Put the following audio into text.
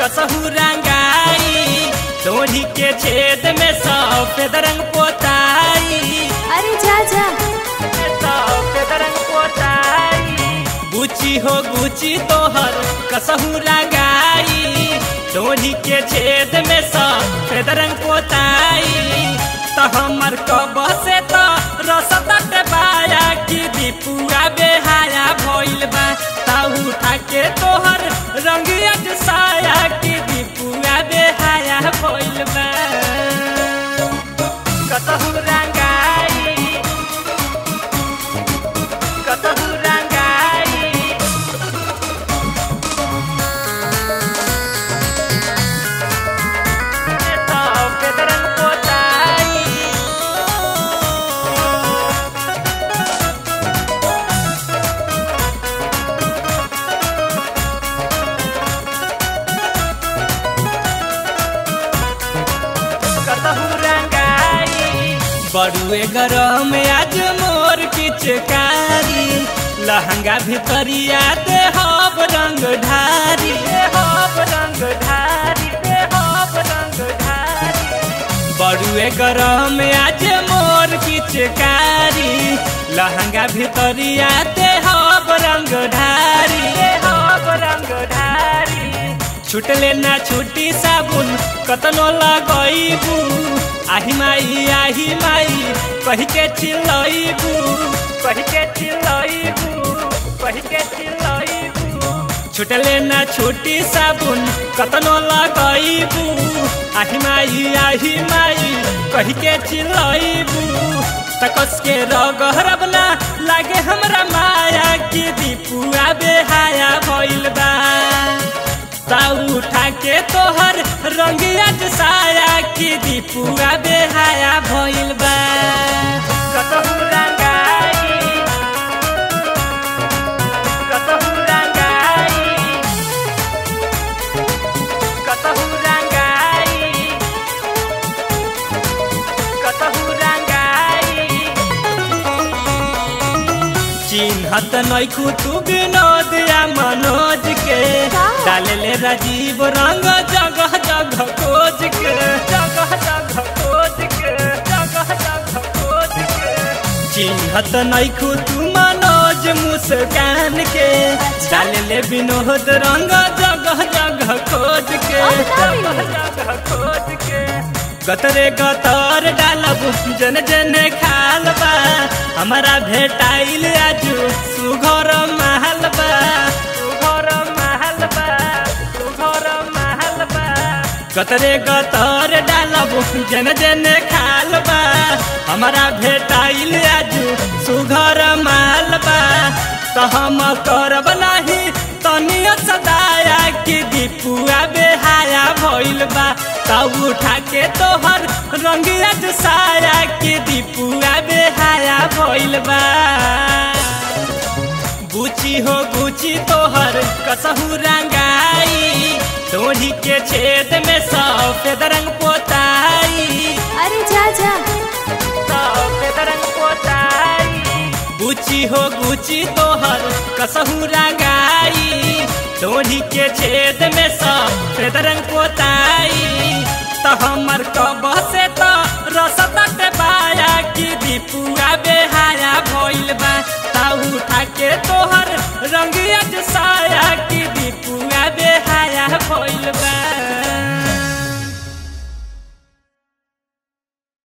कसहू रंगाई। तोड़ी के छेद में सफ़ेद रंग पोताई। अरे जा जा। सफ़ेद रंग पोताई। गुची हो गुची तोहर कसहू रंगाई। तोड़ी के छेद में सफ़ेद रंग पोताई। तो हमर कब से तो रसता बाया की दीपुआ बड़ुए गरम, आज मोर पिचकारी। लहंगा भितरिया दे हब रंग ढारी हब रंग ढारी हब रंग ढारी बड़ुए गरम, आज मोर पिचकारी। लहंगा भितरिया दे हब रंग ढारी हब रंग ढारी छुटले ना छुटी साबुन, कतनो लगैबू आही माई आही माई कही के चिल्लैबू कही के चिल्लैबू कही के चिल्लैबू छुटले ना छुटी साबुन, कतनो लगैबू आही माई आही माई कही के चिल्लैबू तकस के रगहरब ना लागे हमरा माया की दीपुआ बेहाया भइल के तोहर रंगिया साया की दीपुआ बेहाया भइल बा। चिन्हत नैखू तू विनोद या मनोज के? डाले ले राजीव रंग जगह जगह खोज के। जगह जगह खोज के जगह जगह खोज के। चिन्हत नैखू तू मनोज मुस्कान के। डाले ले विनोद रंग जगह जगह खोज के। जगह जगह खोज के। गतरे गतर डालब, जन जन खाल हमारा भेटाइल आजू सुघर महल बा। सुघर महल बा, सुघर महल बा। गतरे गतर डालब, जन जन खाल हमारा भेटाइल आजू सुघर महल बा। तो हम करब नाही, तनिया सदाया की दीपुआ बेहाया भइल बा। तब उठा के तोहर रंगिया साया की दीपुआ बेहाया भइल बा। गुची हो गुची तोहर कसहू रंगाई तोड़ी के छेद में सफ़ेद रंग पोताई। अरे जा जा। सफ़ेद रंग पोताई। गुची हो गुची तोहर कसहू रंगाई तोड़ी के छेद में सफ़ेद रंग पोताई। तो हमर कब से तो रसता के बाया की दीपुआ बेहाया भइल बा। ताऊ उठा के तोहर रंगिया साया